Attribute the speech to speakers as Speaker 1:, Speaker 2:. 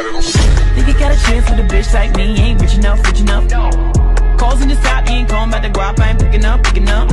Speaker 1: Think you got a chance with a bitch like me? Ain't rich enough, rich enough. No. Calls in the stop, you ain't calling about the guap. I ain't picking up, picking up.